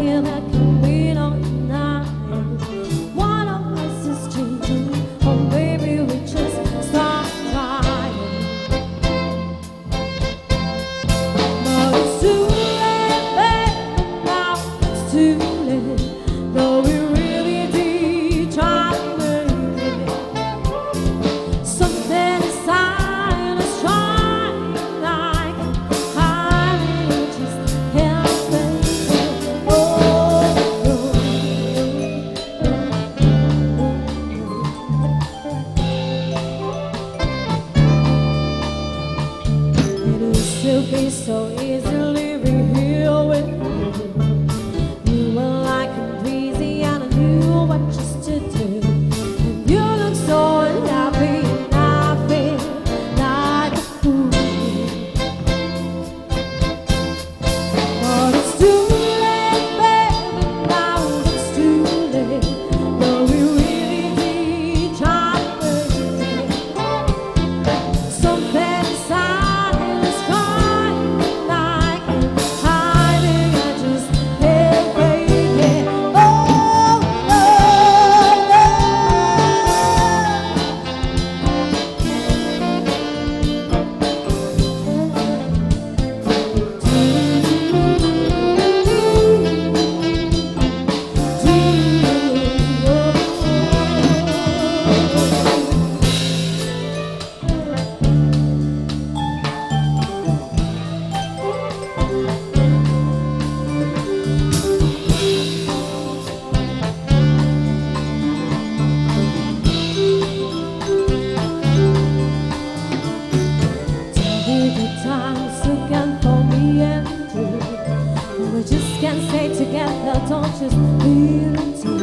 Feel that be so easily the times you can for me empty. We just can't stay together, don't just feel it.